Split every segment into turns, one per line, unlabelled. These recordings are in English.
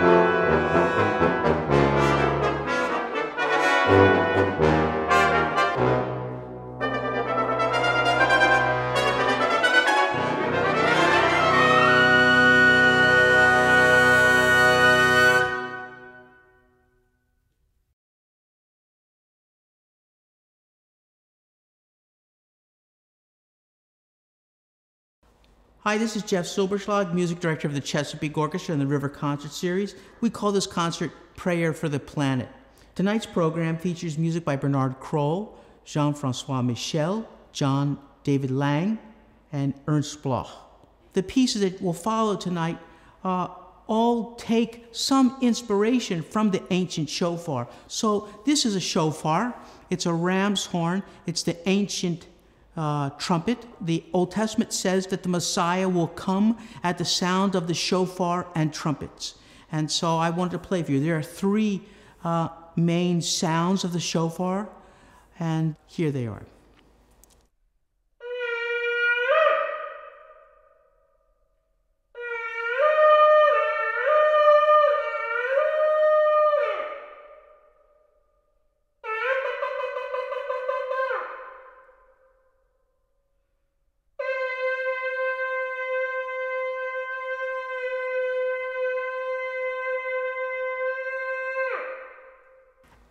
Música Hi, this is Jeff Silberschlag, music director of the Chesapeake Orchestra and the River Concert Series. We call this concert Prayer for the Planet. Tonight's program features music by Bernhard Krol, Jean Francois Michel, John David Lang, and Ernst Bloch. The pieces that will follow tonight uh, all take some inspiration from the ancient shofar. So, this is a shofar, it's a ram's horn, it's the ancient uh, trumpet. The Old Testament says that the Messiah will come at the sound of the shofar and trumpets. And so I wanted to play for you. There are three uh, main sounds of the shofar, and here they are.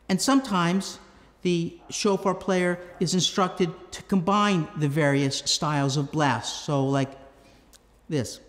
And sometimes the shofar player is instructed to combine the various styles of blast. So, like this.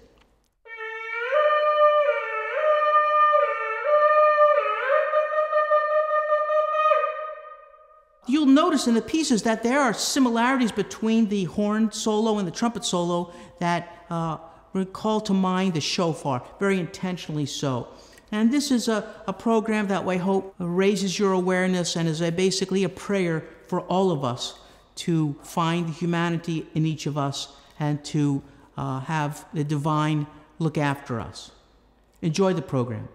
You'll notice in the pieces that there are similarities between the horn solo and the trumpet solo that uh, recall to mind the shofar, very intentionally so. And this is a, a program that I hope raises your awareness and is a, basically a prayer for all of us to find humanity in each of us and to uh, have the divine look after us. Enjoy the program.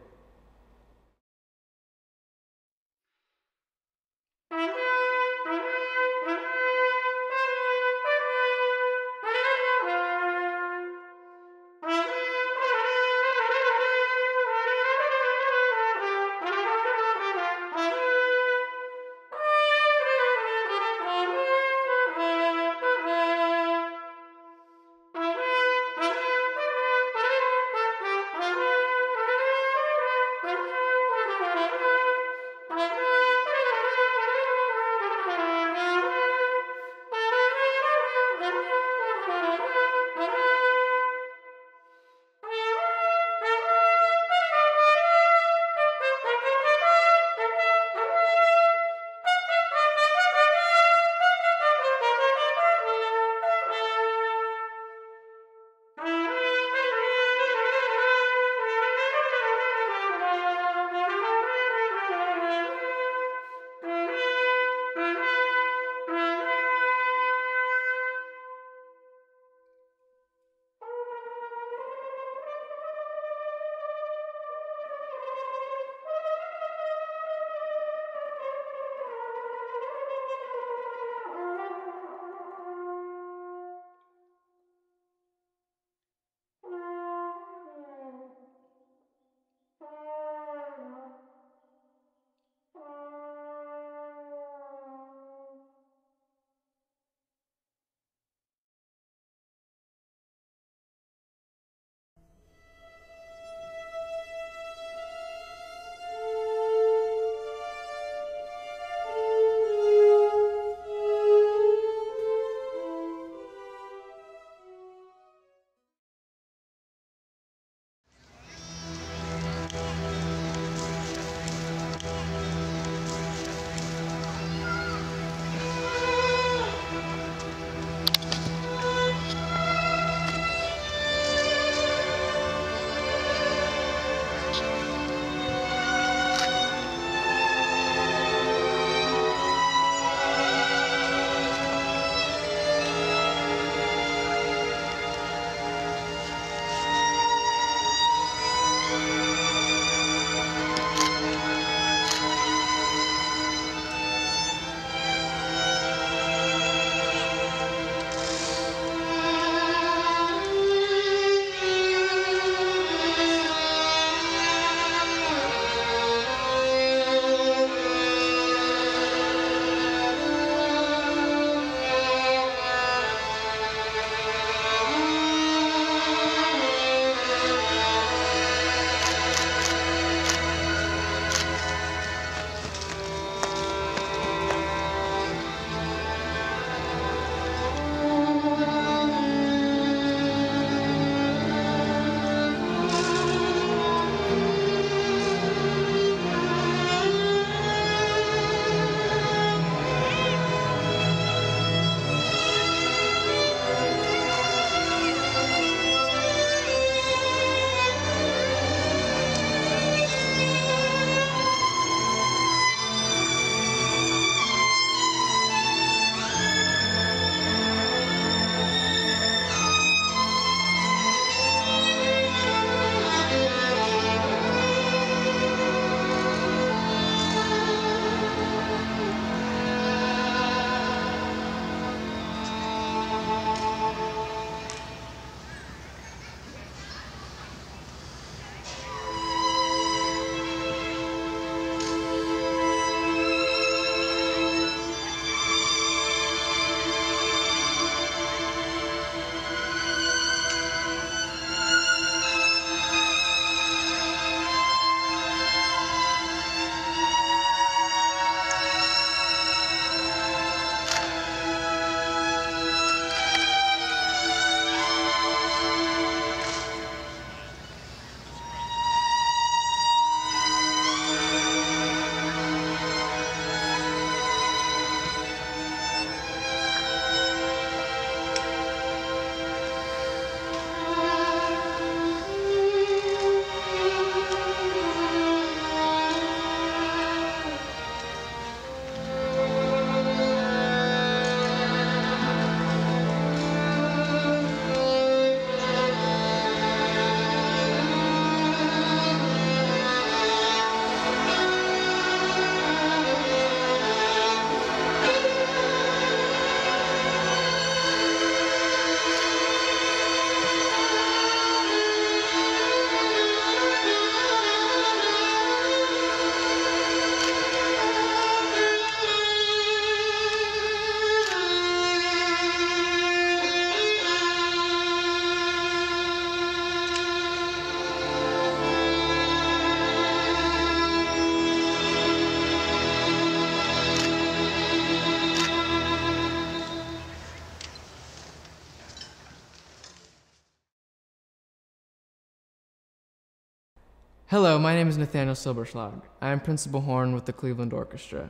Hello, my name is Nathaniel Silberschlag. I am principal horn with the Cleveland Orchestra.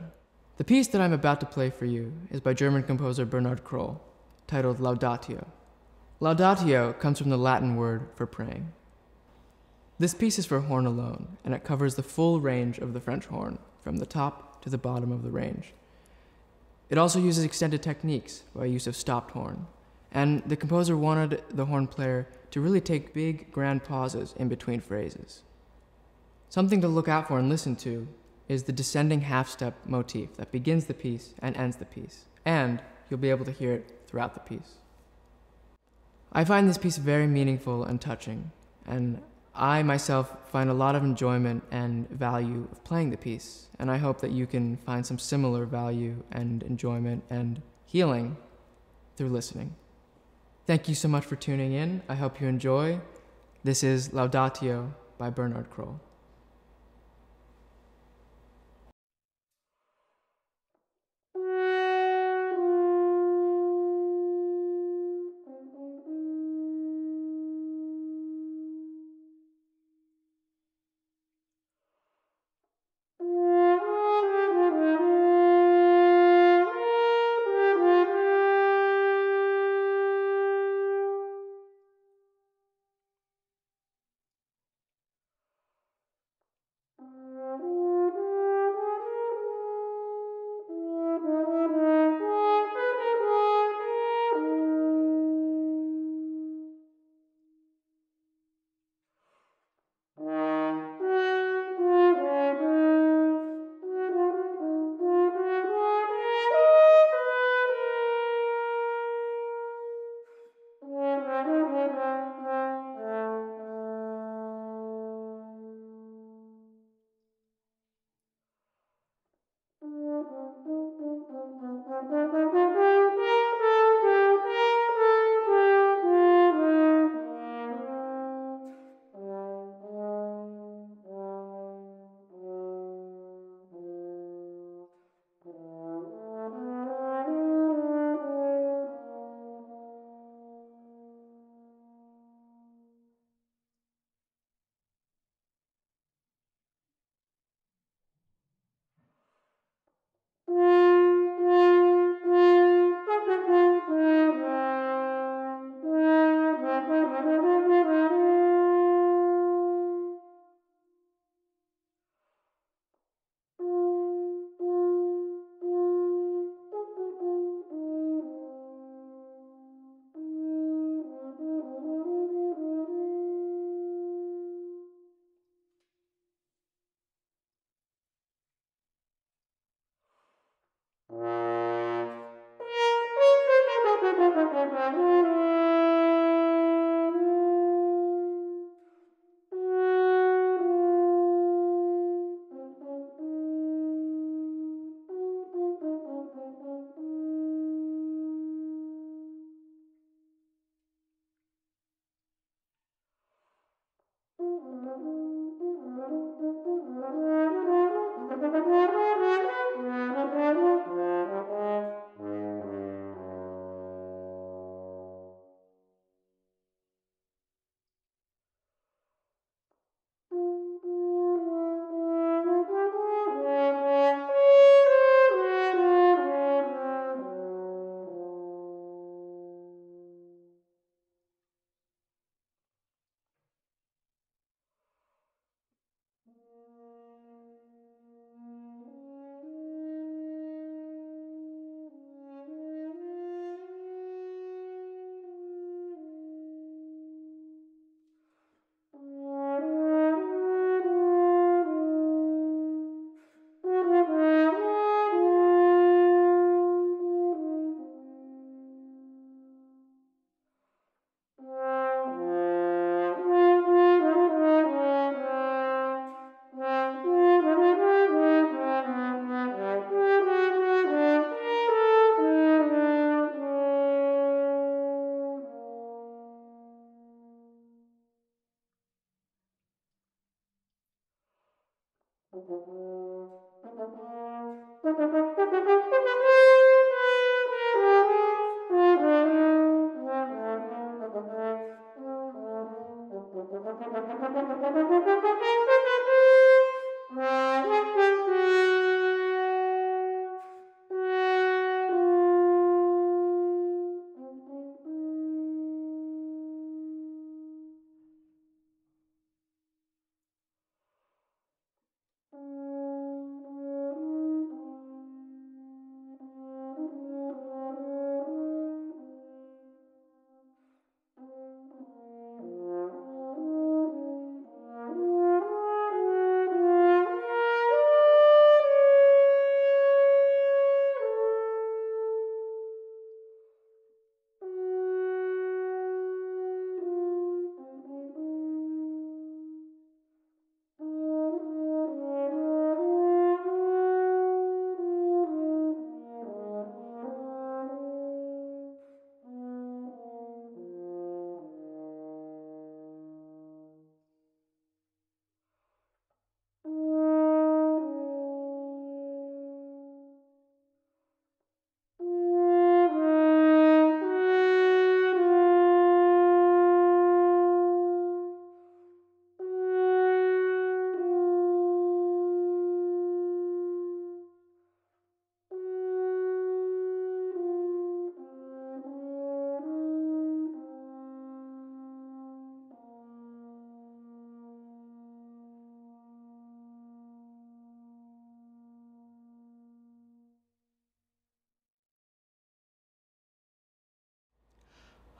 The piece that I'm about to play for you is by German composer Bernhard Krol, titled Laudatio. Laudatio comes from the Latin word for praying. This piece is for horn alone, and it covers the full range of the French horn, from the top to the bottom of the range. It also uses extended techniques by use of stopped horn, and the composer wanted the horn player to really take big, grand pauses in between phrases. Something to look out for and listen to is the descending half step motif that begins the piece and ends the piece, and you'll be able to hear it throughout the piece. I find this piece very meaningful and touching, and I myself find a lot of enjoyment and value of playing the piece, and I hope that you can find some similar value and enjoyment and healing through listening. Thank you so much for tuning in. I hope you enjoy. This is Laudatio by Bernhard Krol.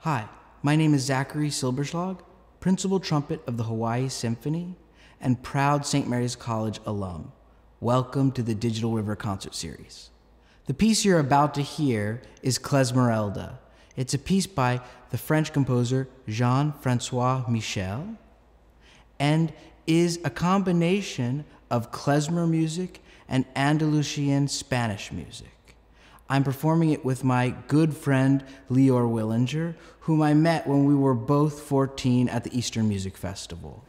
Hi, my name is Zachary Silberschlag, principal trumpet of the Hawaii Symphony and proud St. Mary's College alum. Welcome to the Digital River Concert Series. The piece you're about to hear is Klezmerelda. It's a piece by the French composer Jean Francois Michel and is a combination of klezmer music and Andalusian Spanish music. I'm performing it with my good friend Lior Willinger, whom I met when we were both 14 at the Eastern Music Festival.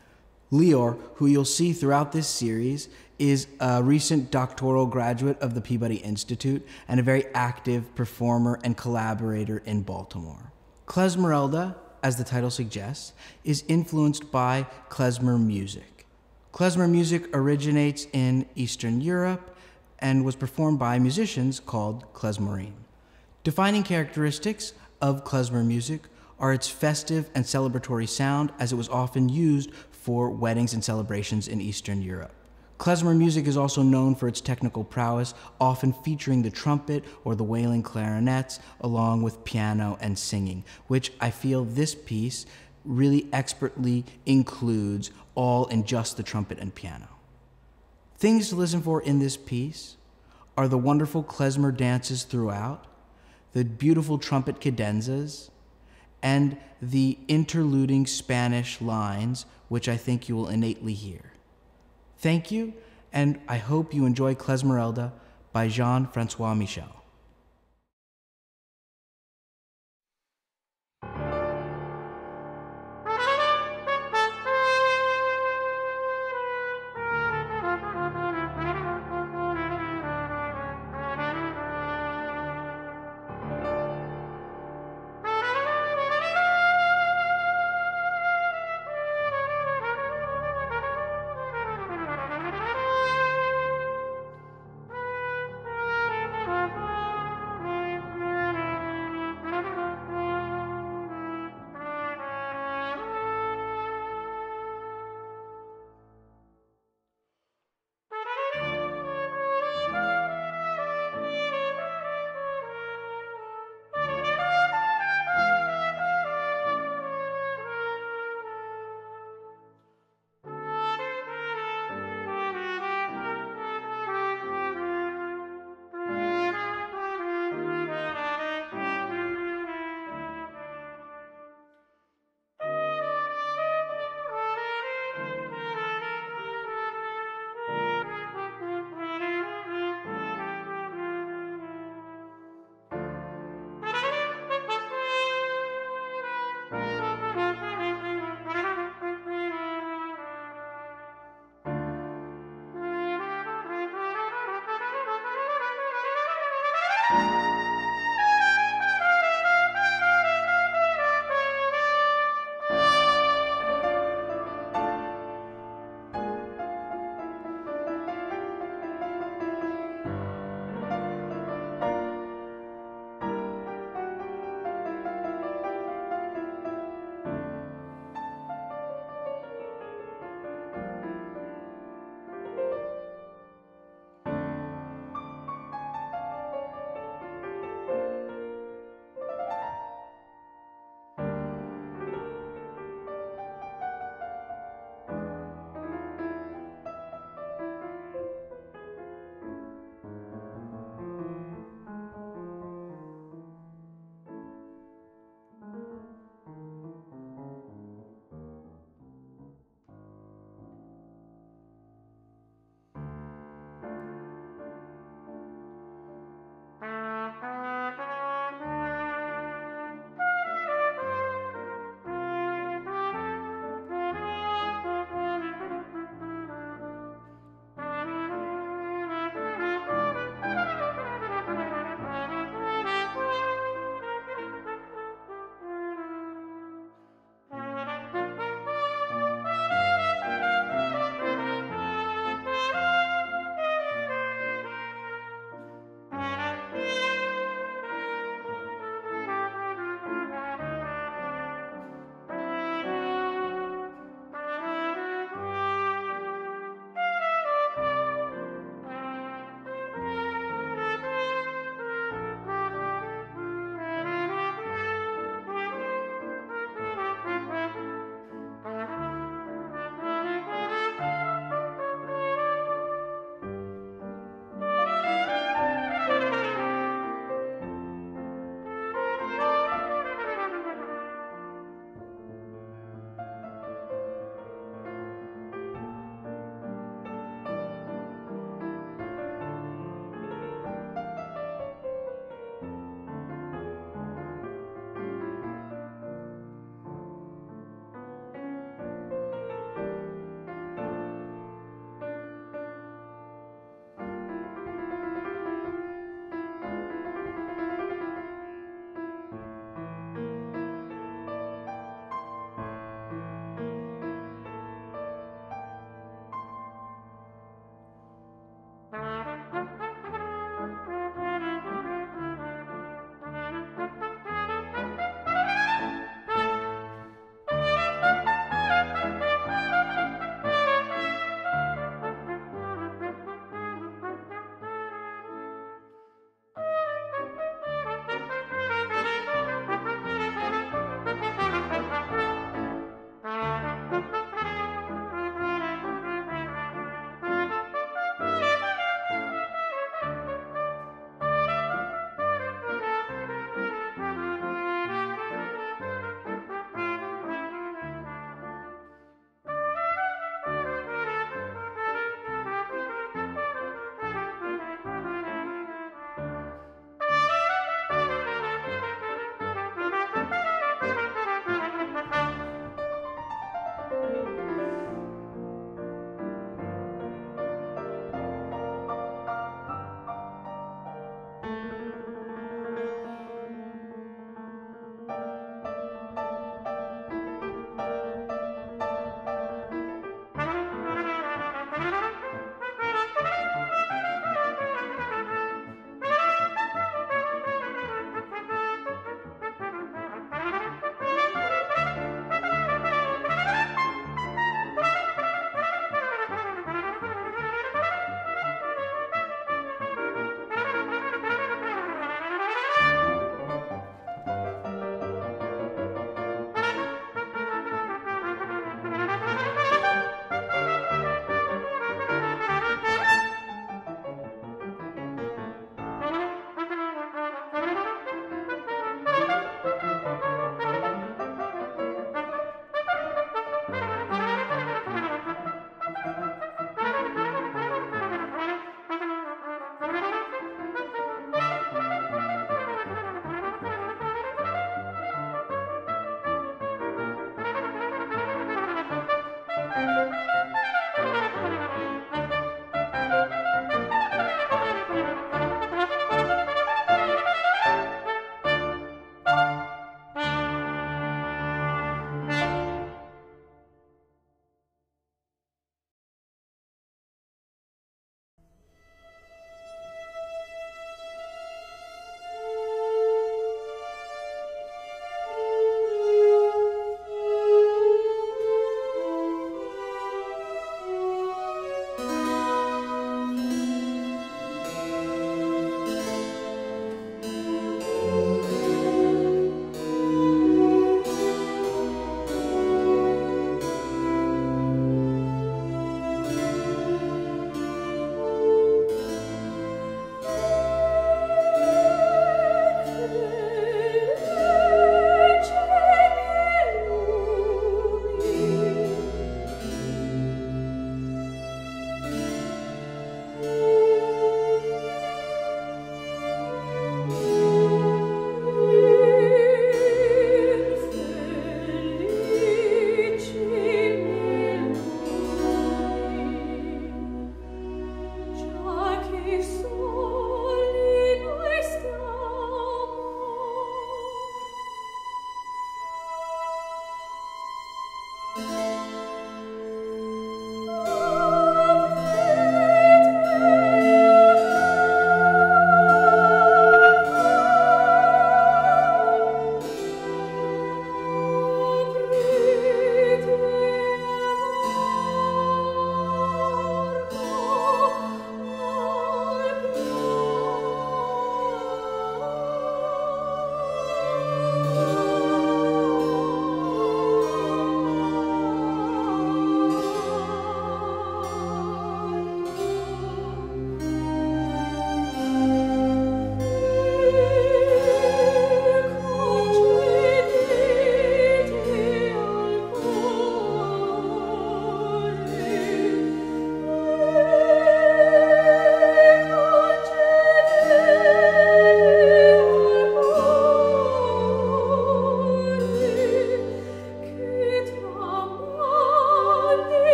Lior, who you'll see throughout this series, is a recent doctoral graduate of the Peabody Institute and a very active performer and collaborator in Baltimore. Klezmerelda, as the title suggests, is influenced by klezmer music. Klezmer music originates in Eastern Europe and was performed by musicians called klezmorim. Defining characteristics of klezmer music are its festive and celebratory sound, as it was often used for weddings and celebrations in Eastern Europe. Klezmer music is also known for its technical prowess, often featuring the trumpet or the wailing clarinets, along with piano and singing, which I feel this piece really expertly includes all in just the trumpet and piano. Things to listen for in this piece are the wonderful klezmer dances throughout, the beautiful trumpet cadenzas, and the interluding Spanish lines, which I think you will innately hear. Thank you, and I hope you enjoy Klezmerelda by Jean Francois Michel.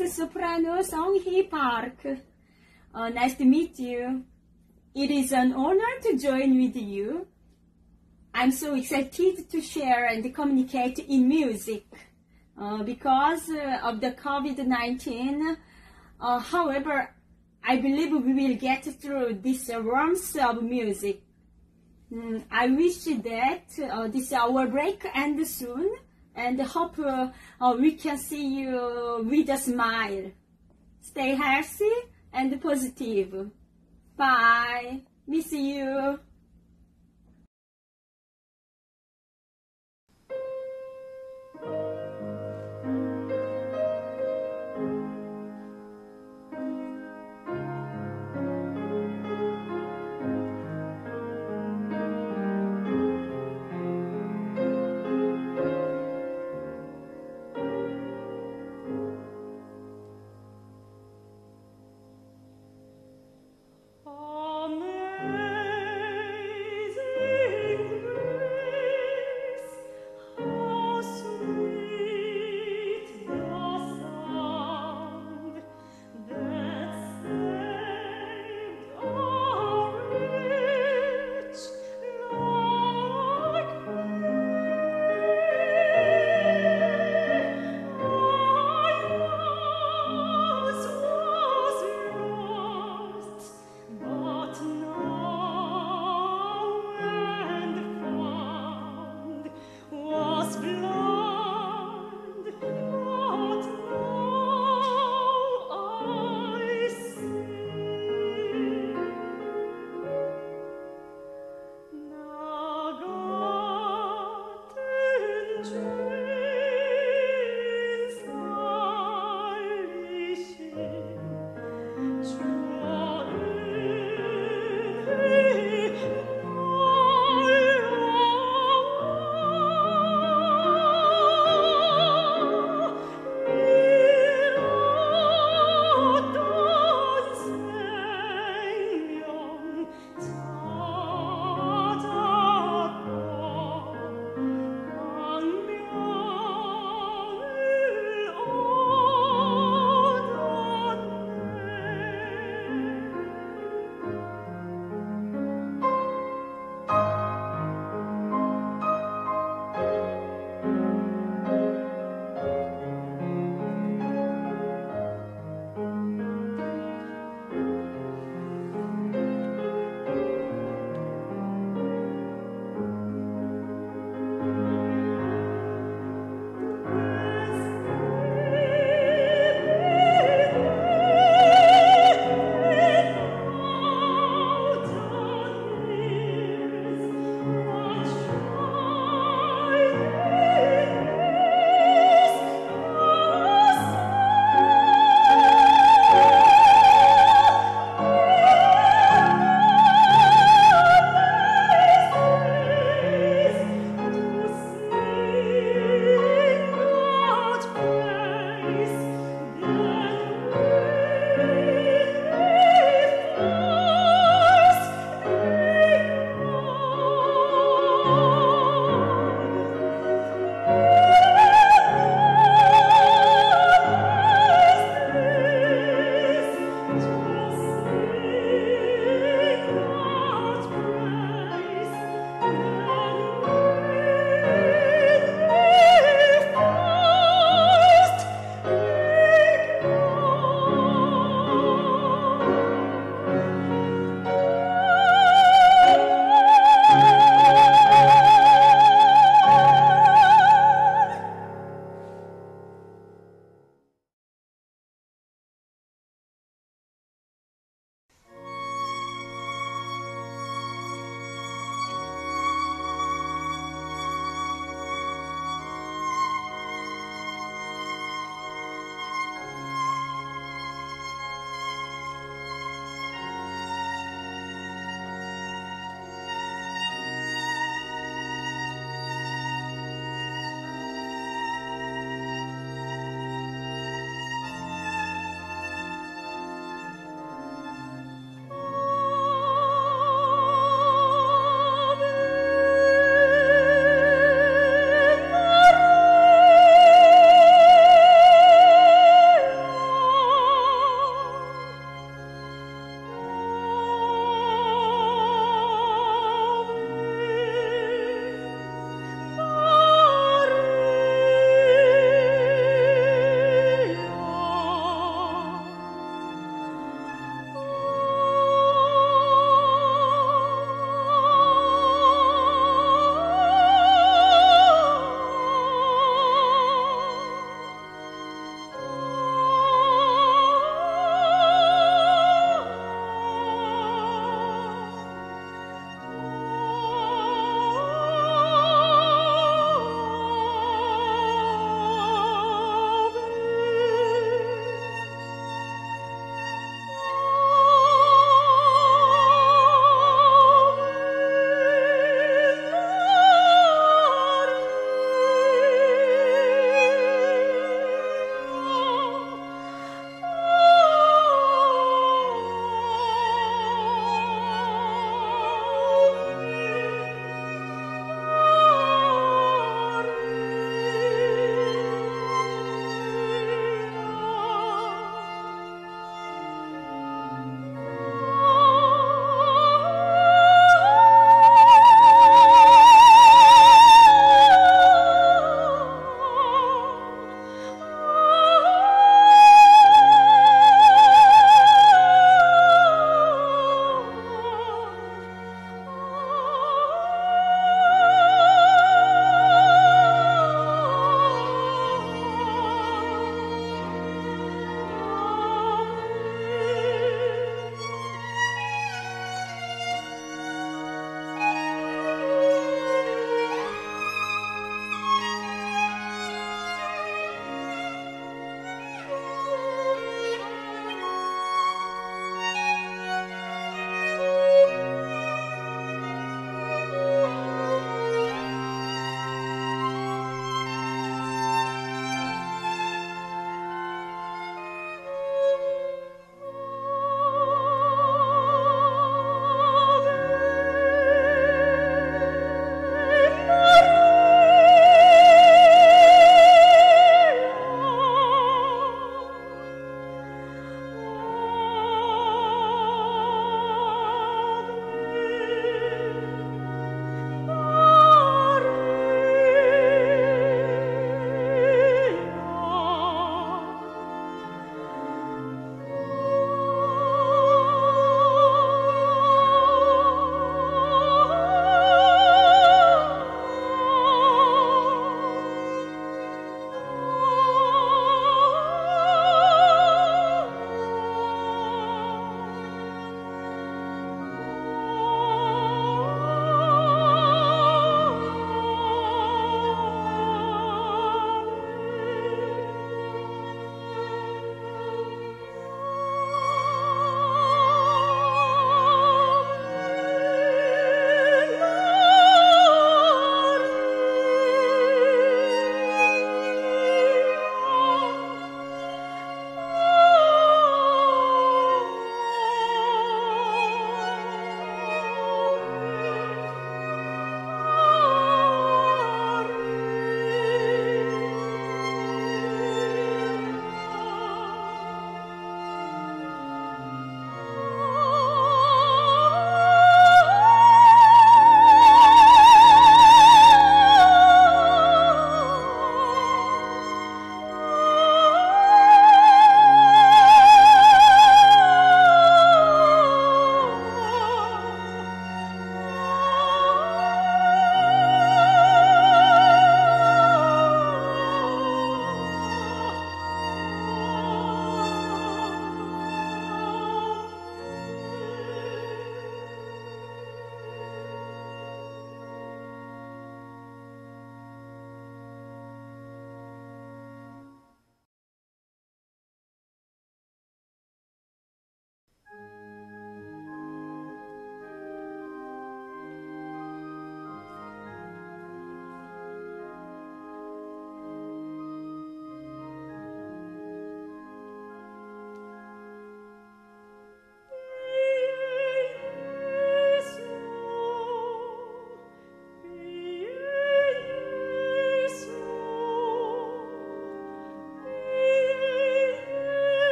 Is soprano Sung Hee Park. Uh, nice to meet you. It is an honor to join with you. I'm so excited to share and communicate in music uh, because uh, of the COVID-19. Uh, however, I believe we will get through this warmth of music. Mm, I wish that uh, this hour break ends soon and hope uh, uh, we can see you with a smile. Stay healthy and positive. Bye. Miss you.